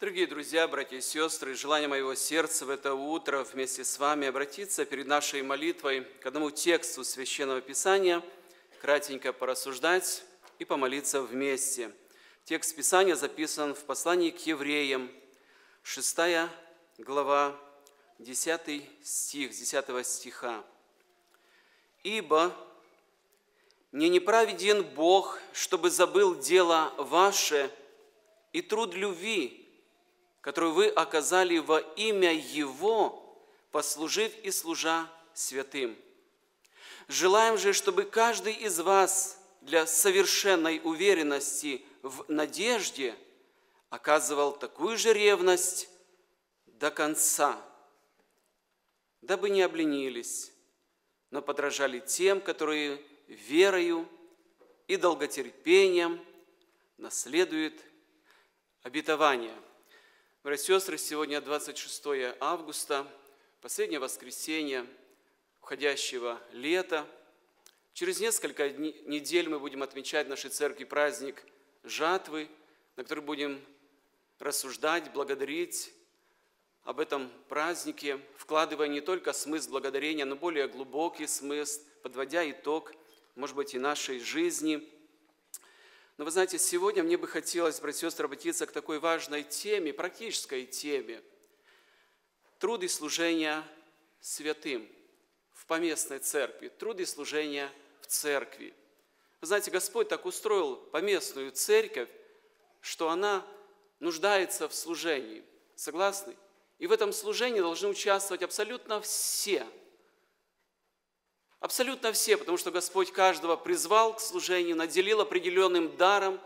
Дорогие друзья, братья и сестры, желание моего сердца в это утро вместе с вами обратиться перед нашей молитвой к одному тексту Священного Писания, кратенько порассуждать и помолиться вместе. Текст Писания записан в послании к евреям, 6 глава, 10 стих, 10 стиха. «Ибо не неправеден Бог, чтобы забыл дело ваше и труд любви, которую вы оказали во имя Его, послужив и служа святым. Желаем же, чтобы каждый из вас для совершенной уверенности в надежде оказывал такую же ревность до конца, дабы не обленились, но подражали тем, которые верою и долготерпением наследуют обетование – Братья и сестры, сегодня 26 августа, последнее воскресенье уходящего лета. Через несколько недель мы будем отмечать в нашей церкви праздник жатвы, на который будем рассуждать, благодарить об этом празднике, вкладывая не только смысл благодарения, но более глубокий смысл, подводя итог, может быть, и нашей жизни – но вы знаете, сегодня мне бы хотелось, братья и сестры, обратиться к такой важной теме, практической теме. Труды служения святым в поместной церкви, труды служения в церкви. Вы знаете, Господь так устроил поместную церковь, что она нуждается в служении. Согласны? И в этом служении должны участвовать абсолютно все – Абсолютно все, потому что Господь каждого призвал к служению, наделил определенным даром.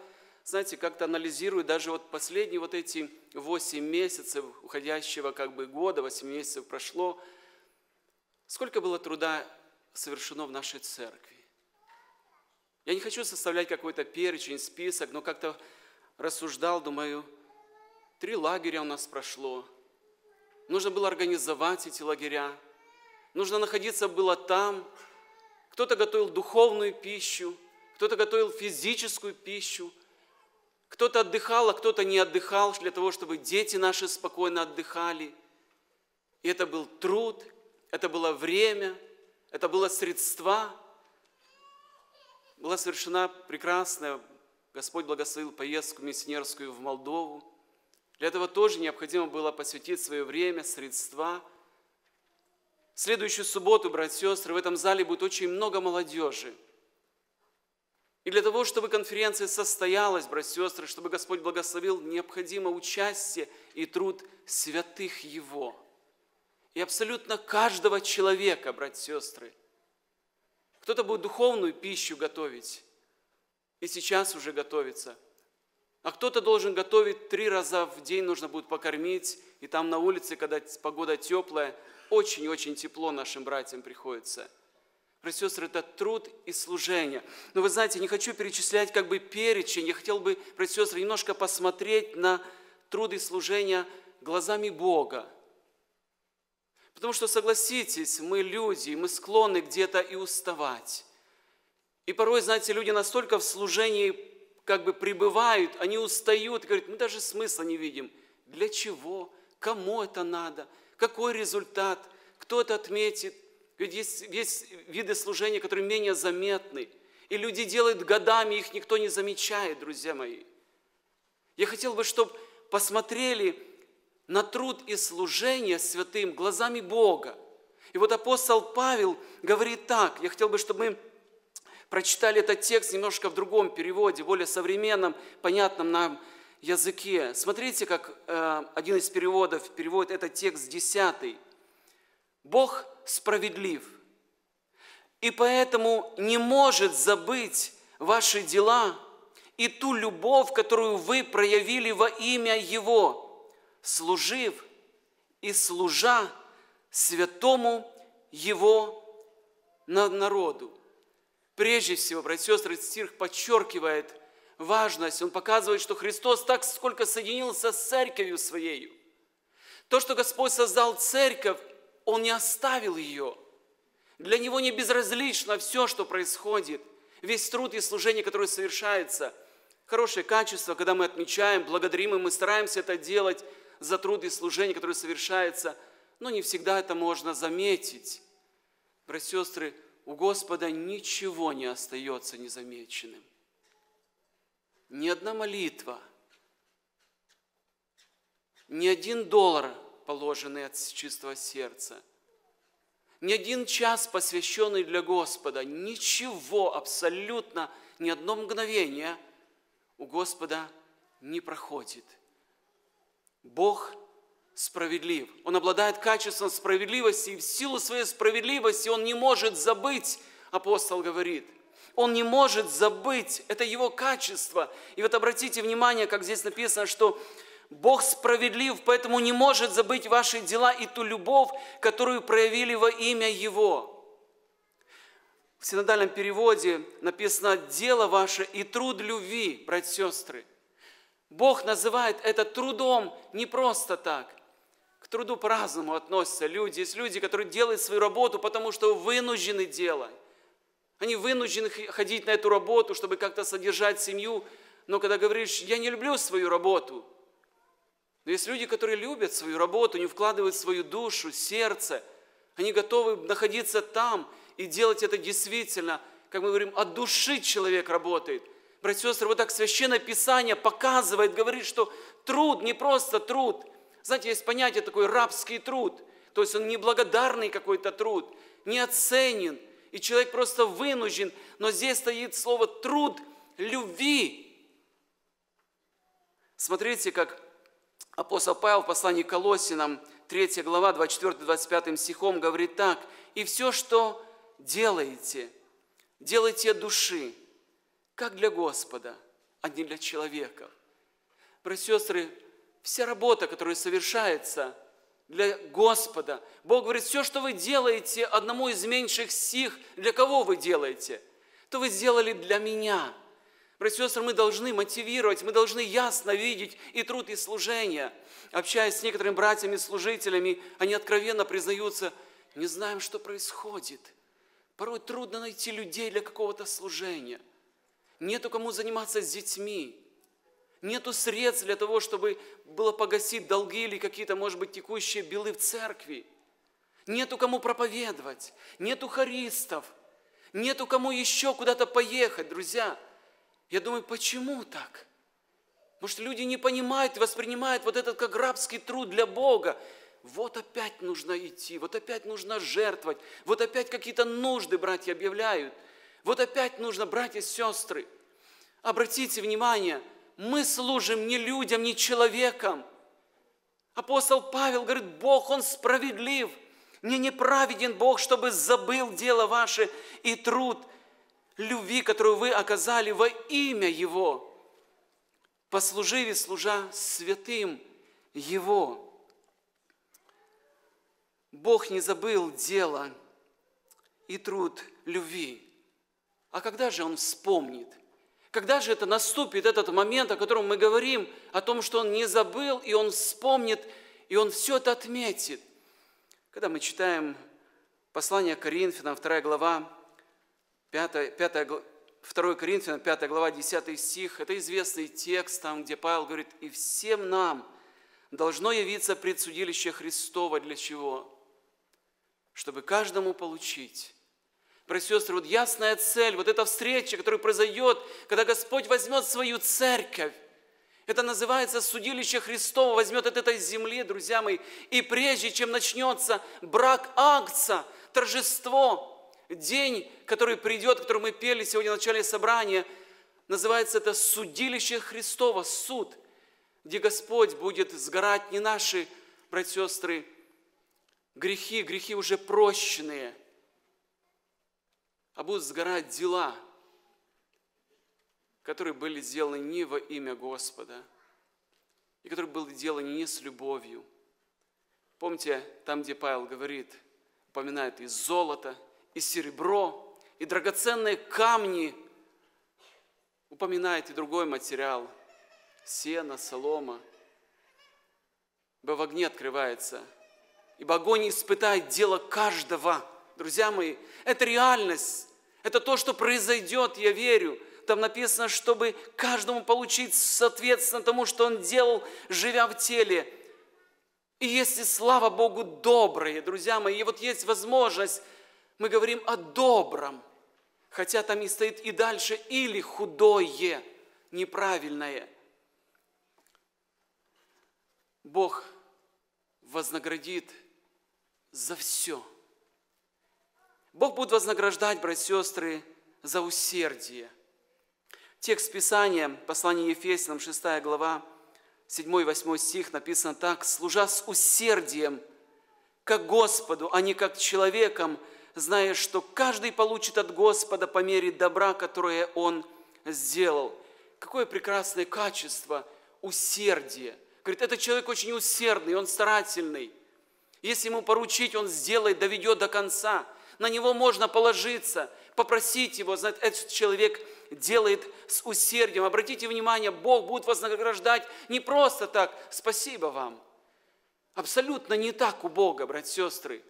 Знаете, как-то анализирую даже вот последние вот эти 8 месяцев уходящего как бы года, 8 месяцев прошло, сколько было труда совершено в нашей церкви. Я не хочу составлять какой-то перечень, список, но как-то рассуждал, думаю, три лагеря у нас прошло. Нужно было организовать эти лагеря. Нужно находиться было там, кто-то готовил духовную пищу, кто-то готовил физическую пищу, кто-то отдыхал, а кто-то не отдыхал для того, чтобы дети наши спокойно отдыхали. И это был труд, это было время, это было средства. Была совершена прекрасная, Господь благословил поездку миссионерскую в Молдову. Для этого тоже необходимо было посвятить свое время, средства – следующую субботу, братья и сестры, в этом зале будет очень много молодежи. И для того, чтобы конференция состоялась, братья и сестры, чтобы Господь благословил, необходимо участие и труд святых Его. И абсолютно каждого человека, братья и сестры. Кто-то будет духовную пищу готовить, и сейчас уже готовится. А кто-то должен готовить три раза в день, нужно будет покормить, и там на улице, когда погода теплая, очень-очень тепло нашим братьям приходится. Братья сестры, это труд и служение. Но вы знаете, не хочу перечислять как бы перечень, я хотел бы, братья сестры, немножко посмотреть на труд и служение глазами Бога. Потому что, согласитесь, мы люди, мы склонны где-то и уставать. И порой, знаете, люди настолько в служении как бы пребывают, они устают, говорят, мы даже смысла не видим. Для чего? Кому это надо? Какой результат, кто это отметит. Ведь есть, есть виды служения, которые менее заметны. И люди делают годами, их никто не замечает, друзья мои. Я хотел бы, чтобы посмотрели на труд и служение святым глазами Бога. И вот апостол Павел говорит так, я хотел бы, чтобы мы прочитали этот текст немножко в другом переводе, более современном, понятном нам языке. Смотрите, как э, один из переводов переводит этот текст десятый. Бог справедлив, и поэтому не может забыть ваши дела и ту любовь, которую вы проявили во имя Его, служив и служа святому Его народу. Прежде всего, братья и сестры, стих подчеркивает – важность. Он показывает, что Христос так сколько соединился с церковью своей. То, что Господь создал церковь, Он не оставил ее. Для Него не безразлично все, что происходит. Весь труд и служение, которое совершается. Хорошее качество, когда мы отмечаем, благодарим, и мы стараемся это делать за труд и служение, которое совершается, но не всегда это можно заметить. Братья и сестры, у Господа ничего не остается незамеченным. Ни одна молитва, ни один доллар, положенный от чистого сердца, ни один час, посвященный для Господа, ничего абсолютно, ни одно мгновение у Господа не проходит. Бог справедлив. Он обладает качеством справедливости, и в силу своей справедливости он не может забыть, апостол говорит. Он не может забыть, это его качество. И вот обратите внимание, как здесь написано, что Бог справедлив, поэтому не может забыть ваши дела и ту любовь, которую проявили во имя Его. В синодальном переводе написано «дело ваше и труд любви», братья и сестры. Бог называет это трудом не просто так. К труду по-разному относятся люди. Есть люди, которые делают свою работу, потому что вынуждены делать. Они вынуждены ходить на эту работу, чтобы как-то содержать семью. Но когда говоришь, я не люблю свою работу, но есть люди, которые любят свою работу, не вкладывают свою душу, сердце, они готовы находиться там и делать это действительно, как мы говорим, от души человек работает. Братья и сестры, вот так Священное Писание показывает, говорит, что труд не просто труд. Знаете, есть понятие такой рабский труд, то есть он неблагодарный какой-то труд, не оценен, и человек просто вынужден, но здесь стоит слово труд любви. Смотрите, как апостол Павел в послании к Колосинам, 3 глава, 24-25 стихом говорит так, «И все, что делаете, делайте души, как для Господа, а не для человека». Братья и сестры, вся работа, которая совершается – для Господа. Бог говорит, все, что вы делаете одному из меньших сих, для кого вы делаете? То вы сделали для меня. Братья и сестры, мы должны мотивировать, мы должны ясно видеть и труд, и служение. Общаясь с некоторыми братьями-служителями, они откровенно признаются, не знаем, что происходит. Порой трудно найти людей для какого-то служения. Нету кому заниматься с детьми. Нету средств для того, чтобы было погасить долги или какие-то, может быть, текущие белы в церкви. Нету кому проповедовать, нету харистов, нету кому еще куда-то поехать, друзья. Я думаю, почему так? Что люди не понимают воспринимают вот этот как рабский труд для Бога. Вот опять нужно идти, вот опять нужно жертвовать, вот опять какие-то нужды братья объявляют, вот опять нужно, братья сестры. Обратите внимание – мы служим не людям, не человекам. Апостол Павел говорит, Бог, Он справедлив. Не неправеден Бог, чтобы забыл дело ваше и труд любви, которую вы оказали во имя Его, послужив и служа святым Его. Бог не забыл дело и труд любви. А когда же Он вспомнит? Когда же это наступит, этот момент, о котором мы говорим, о том, что он не забыл, и он вспомнит, и он все это отметит? Когда мы читаем послание Коринфянам, 2 глава, 5, 5, 2 Коринфянам, 5 глава, 10 стих, это известный текст, там, где Павел говорит, «И всем нам должно явиться предсудилище Христова для чего? Чтобы каждому получить Братья и сестры, вот ясная цель, вот эта встреча, которая произойдет, когда Господь возьмет свою церковь, это называется судилище Христово, возьмет от этой земли, друзья мои. И прежде чем начнется брак акция, торжество, день, который придет, который мы пели сегодня в начале собрания, называется это судилище Христово, суд, где Господь будет сгорать не наши, братья и сестры, грехи, грехи уже прощенные – а будут сгорать дела, которые были сделаны не во имя Господа, и которые были сделаны не с любовью. Помните, там, где Павел говорит, упоминает и золото, и серебро, и драгоценные камни, упоминает и другой материал, сено, солома, ибо в огне открывается, ибо огонь испытает дело каждого. Друзья мои, это реальность, это то, что произойдет, я верю. там написано, чтобы каждому получить соответственно тому, что он делал, живя в теле. И если, слава Богу, добрые, друзья мои, и вот есть возможность, мы говорим о добром, хотя там и стоит и дальше, или худое, неправильное. Бог вознаградит за все. Бог будет вознаграждать, братья и сестры, за усердие. Текст Писания, послание Ефесянам, 6 глава, 7-8 стих написано так. «Служа с усердием, как Господу, а не как человеком, зная, что каждый получит от Господа по мере добра, которое Он сделал». Какое прекрасное качество усердие. Говорит, этот человек очень усердный, он старательный. Если ему поручить, он сделает, доведет до конца. На него можно положиться, попросить его, знать, этот человек делает с усердием. Обратите внимание, Бог будет вознаграждать не просто так, спасибо вам. Абсолютно не так у Бога, братья и сестры.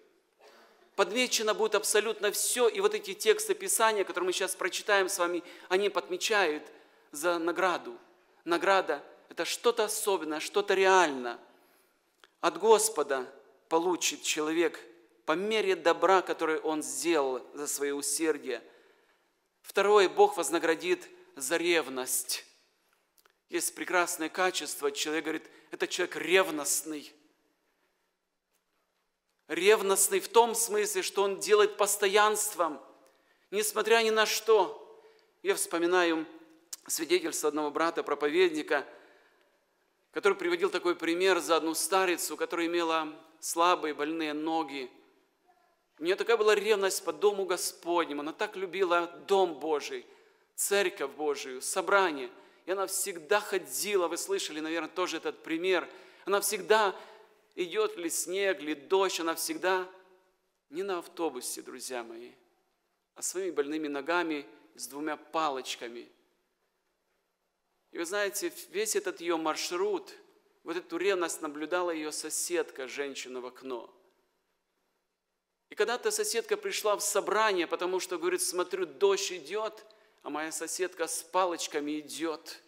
Подмечено будет абсолютно все, и вот эти тексты Писания, которые мы сейчас прочитаем с вами, они подмечают за награду. Награда – это что-то особенное, что-то реально. От Господа получит человек по мере добра, которое он сделал за свое усердие. Второе, Бог вознаградит за ревность. Есть прекрасное качество, человек говорит, это человек ревностный. Ревностный в том смысле, что он делает постоянством, несмотря ни на что. Я вспоминаю свидетельство одного брата-проповедника, который приводил такой пример за одну старицу, которая имела слабые, больные ноги. У нее такая была ревность по Дому Господнему. Она так любила Дом Божий, Церковь Божию, собрание. И она всегда ходила, вы слышали, наверное, тоже этот пример. Она всегда, идет ли снег, ли дождь, она всегда не на автобусе, друзья мои, а своими больными ногами с двумя палочками. И вы знаете, весь этот ее маршрут – вот эту ревность наблюдала ее соседка, женщина в окно. И когда-то соседка пришла в собрание, потому что, говорит, смотрю, дождь идет, а моя соседка с палочками идет.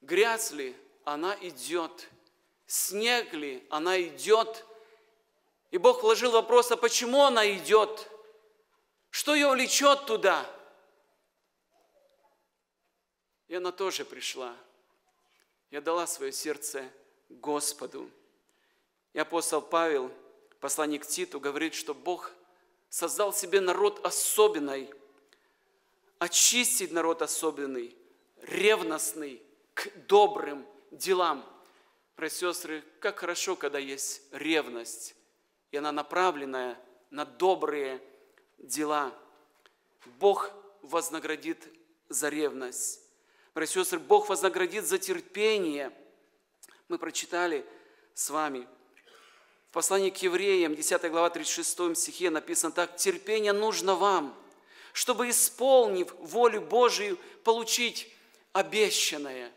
Грязь ли? Она идет. Снег ли? Она идет. И Бог вложил вопрос, а почему она идет? Что ее влечет туда? И она тоже пришла я дала свое сердце Господу. И апостол Павел, посланник Титу, говорит, что Бог создал себе народ особенный, очистить народ особенный, ревностный к добрым делам. Братья сестры, как хорошо, когда есть ревность, и она направленная на добрые дела. Бог вознаградит за ревность. Братья сестры, Бог вознаградит за терпение. Мы прочитали с вами послании к евреям, 10 глава, 36 стихе написано так, «Терпение нужно вам, чтобы, исполнив волю Божию, получить обещанное».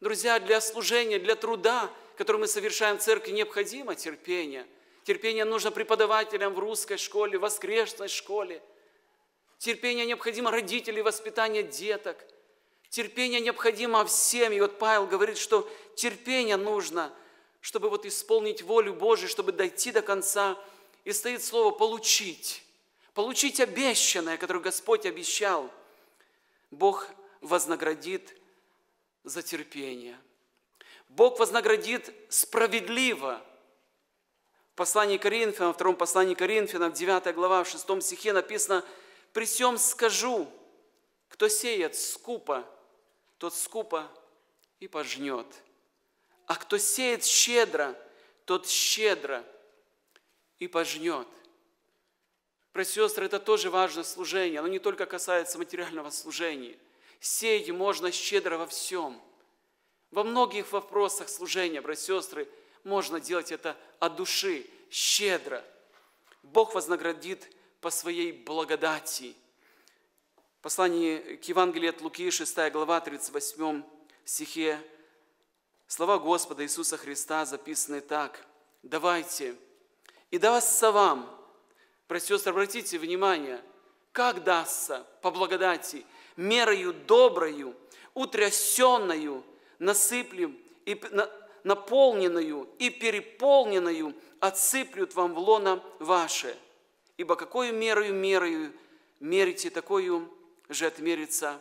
Друзья, для служения, для труда, который мы совершаем в церкви, необходимо терпение. Терпение нужно преподавателям в русской школе, в воскресной школе. Терпение необходимо родителям, воспитание деток – Терпение необходимо всем. И вот Павел говорит, что терпение нужно, чтобы вот исполнить волю Божию, чтобы дойти до конца. И стоит слово «получить». Получить обещанное, которое Господь обещал. Бог вознаградит за терпение. Бог вознаградит справедливо. В послании Коринфянам, во втором послании Коринфянам, 9 глава, в 6 стихе написано, «При всем скажу, кто сеет скупо, тот скупо и пожнет. А кто сеет щедро, тот щедро и пожнет. Братья сестры, это тоже важное служение. Оно не только касается материального служения. Сеять можно щедро во всем. Во многих вопросах служения, братья сестры, можно делать это от души, щедро. Бог вознаградит по своей благодати – Послание к Евангелию от Луки, 6 глава, 38 стихе, слова Господа Иисуса Христа записаны так. «Давайте, и дастся вам». Братья сестры, обратите внимание, как дастся по благодати? мерою доброю, утрясенную, насыплем и наполненную и переполненную отсыплют вам в лоно ваше. Ибо какую мерою мерою мерите, такую же отмерится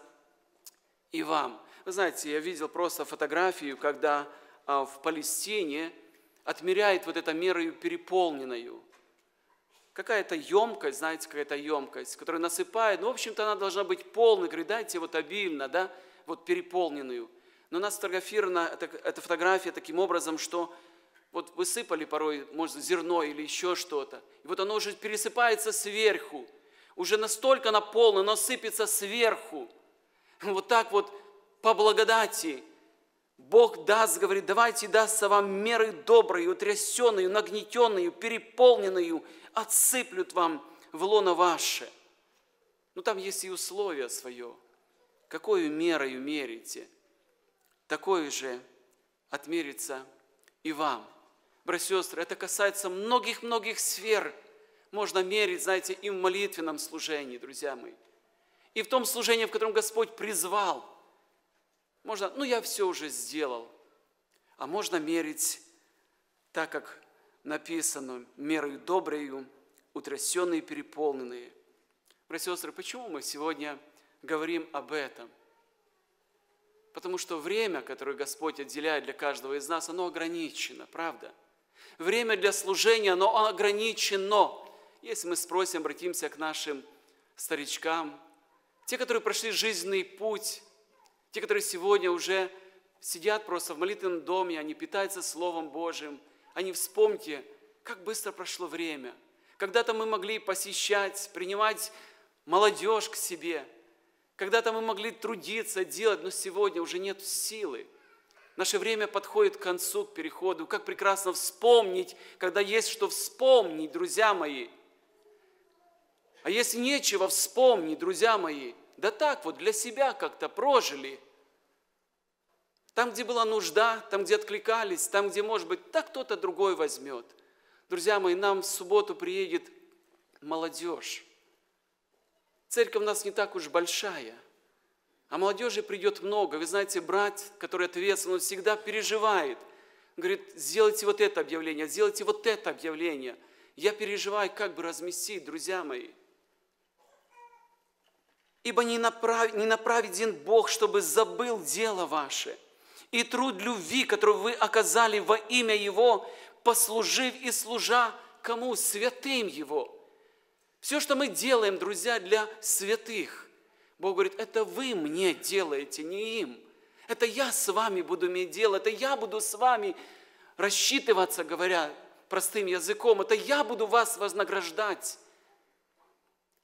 и вам. Вы знаете, я видел просто фотографию, когда а, в Палестине отмеряет вот это мерою переполненную. Какая-то емкость, знаете, какая-то емкость, которая насыпает, ну, в общем-то, она должна быть полной, говорит, дайте вот обильно, да, вот переполненную. Но у нас сфотографирована эта, эта фотография таким образом, что вот высыпали порой, может, зерно или еще что-то, и вот оно уже пересыпается сверху, уже настолько наполнено, оно сыпется сверху. Вот так вот по благодати Бог даст, говорит, давайте дастся вам меры добрые, утрясенную, нагнетенную, переполненную, отсыплют вам в лоно ваше. Ну там есть и условия свое. Какую мерою мерите, такое же отмерится и вам. Братья и сестры, это касается многих-многих сфер. Можно мерить, знаете, и в молитвенном служении, друзья мои. И в том служении, в котором Господь призвал. Можно, ну я все уже сделал. А можно мерить так, как написано, мерою доброю, утрясенные переполненные. Братья и сестры, почему мы сегодня говорим об этом? Потому что время, которое Господь отделяет для каждого из нас, оно ограничено, правда? Время для служения, оно ограничено. Если мы спросим, обратимся к нашим старичкам, те, которые прошли жизненный путь, те, которые сегодня уже сидят просто в молитвенном доме, они питаются Словом Божьим, они вспомните, как быстро прошло время. Когда-то мы могли посещать, принимать молодежь к себе. Когда-то мы могли трудиться, делать, но сегодня уже нет силы. Наше время подходит к концу, к переходу. Как прекрасно вспомнить, когда есть что вспомнить, друзья мои. А если нечего вспомнить, друзья мои, да так вот для себя как-то прожили. Там, где была нужда, там, где откликались, там, где, может быть, так кто-то другой возьмет. Друзья мои, нам в субботу приедет молодежь. Церковь у нас не так уж большая, а молодежи придет много. Вы знаете, брат, который ответственный, он всегда переживает. Говорит, сделайте вот это объявление, сделайте вот это объявление. Я переживаю, как бы разместить, друзья мои – Ибо не, направ... не направеден Бог, чтобы забыл дело ваше и труд любви, который вы оказали во имя Его, послужив и служа кому? Святым Его. Все, что мы делаем, друзья, для святых, Бог говорит, это вы мне делаете, не им. Это я с вами буду иметь дело, это я буду с вами рассчитываться, говоря простым языком, это я буду вас вознаграждать.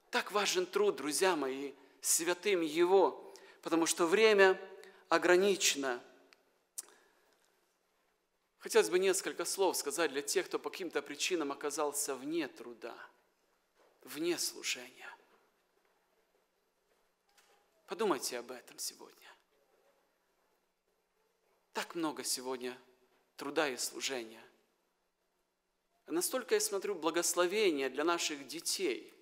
Так важен труд, друзья мои, святым Его, потому что время ограничено. Хотелось бы несколько слов сказать для тех, кто по каким-то причинам оказался вне труда, вне служения. Подумайте об этом сегодня. Так много сегодня труда и служения. Настолько я смотрю благословения для наших детей –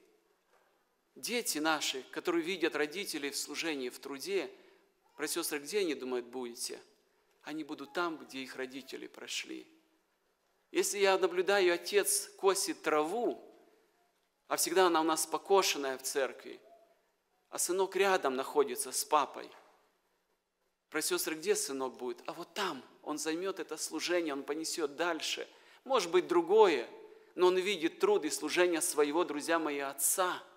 дети наши, которые видят родителей в служении, в труде, про сестры, где они думают будете? Они будут там, где их родители прошли. Если я наблюдаю, отец косит траву, а всегда она у нас покошенная в церкви, а сынок рядом находится с папой. Про сестры, где сынок будет? А вот там он займет это служение, он понесет дальше. Может быть, другое, но он видит труд и служение своего, друзья мои, отца –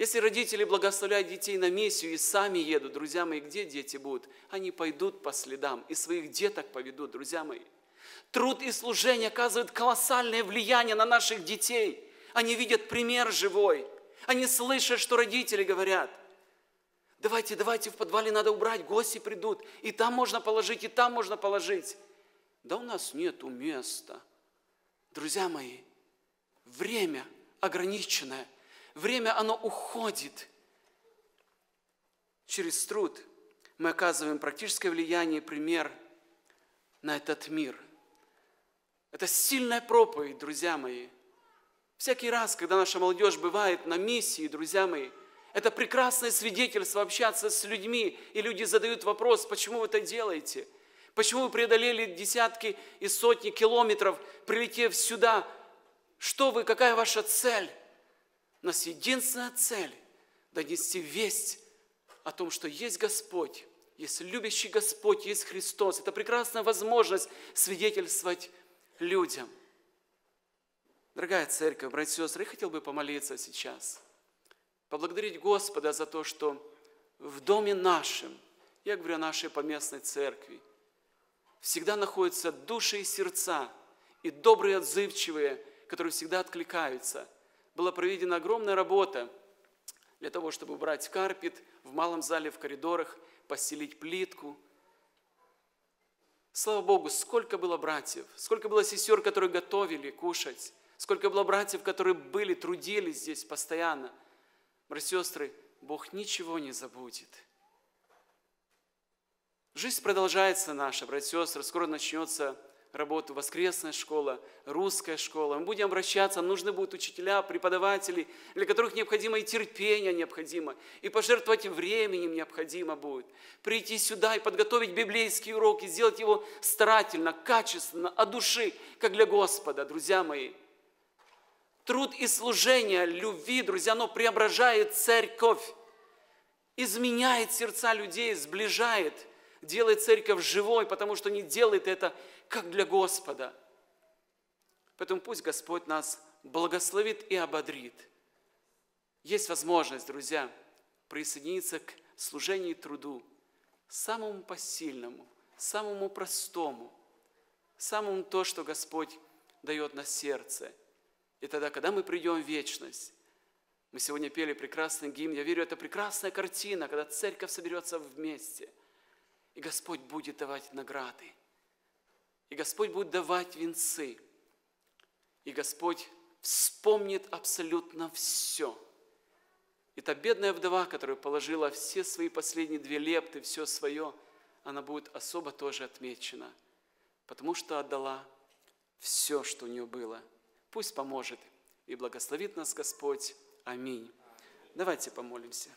если родители благословляют детей на миссию и сами едут, друзья мои, где дети будут? Они пойдут по следам и своих деток поведут, друзья мои. Труд и служение оказывают колоссальное влияние на наших детей. Они видят пример живой. Они слышат, что родители говорят. Давайте, давайте, в подвале надо убрать, гости придут. И там можно положить, и там можно положить. Да у нас нету места. Друзья мои, время ограниченное – время, оно уходит. Через труд мы оказываем практическое влияние, пример на этот мир. Это сильная проповедь, друзья мои. Всякий раз, когда наша молодежь бывает на миссии, друзья мои, Это прекрасное свидетельство общаться с людьми, и люди задают вопрос, почему вы это делаете? Почему вы преодолели десятки и сотни километров, прилетев сюда? Что вы, какая ваша цель? У нас единственная цель – донести весть о том, что есть Господь, есть любящий Господь, есть Христос. Это прекрасная возможность свидетельствовать людям. Дорогая церковь, братья и сестры, я хотел бы помолиться сейчас – поблагодарить Господа за то, что в доме нашем, я говорю о нашей поместной церкви, всегда находятся души и сердца, и добрые, отзывчивые, которые всегда откликаются. Была проведена огромная работа для того, чтобы убрать карпет в малом зале, в коридорах, постелить плитку. Слава Богу, сколько было братьев, сколько было сестер, которые готовили кушать, сколько было братьев, которые были, трудились здесь постоянно – Братья и сестры, Бог ничего не забудет. Жизнь продолжается наша, братья и сестры. Скоро начнется работа воскресная школа, русская школа. Мы будем обращаться, нужны будут учителя, преподаватели, для которых необходимо и терпение необходимо, и пожертвовать временем необходимо будет. Прийти сюда и подготовить библейский урок, и сделать его старательно, качественно, от души, как для Господа, друзья мои – Труд и служение любви, друзья, оно преображает церковь, изменяет сердца людей, сближает, делает церковь живой, потому что не делает это как для Господа. Поэтому пусть Господь нас благословит и ободрит. Есть возможность, друзья, присоединиться к служению и труду, самому посильному, самому простому, самому то, что Господь дает на сердце – и тогда, когда мы придем в вечность, мы сегодня пели прекрасный гимн, я верю, это прекрасная картина, когда церковь соберется вместе, и Господь будет давать награды, и Господь будет давать венцы, и Господь вспомнит абсолютно все. И та бедная вдова, которая положила все свои последние две лепты, все свое, она будет особо тоже отмечена, потому что отдала все, что у нее было – Пусть поможет и благословит нас Господь. Аминь. Давайте помолимся.